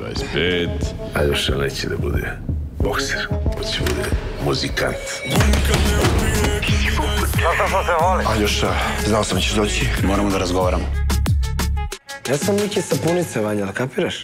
25. Aljoša neće da bude bokser, pa hoće bude muzikant. Zato smo se voli. Aljoša, znao sam ćeš doći. Moramo da razgovaramo. Ja sam Miki sapunice, Vanja, kapiraš?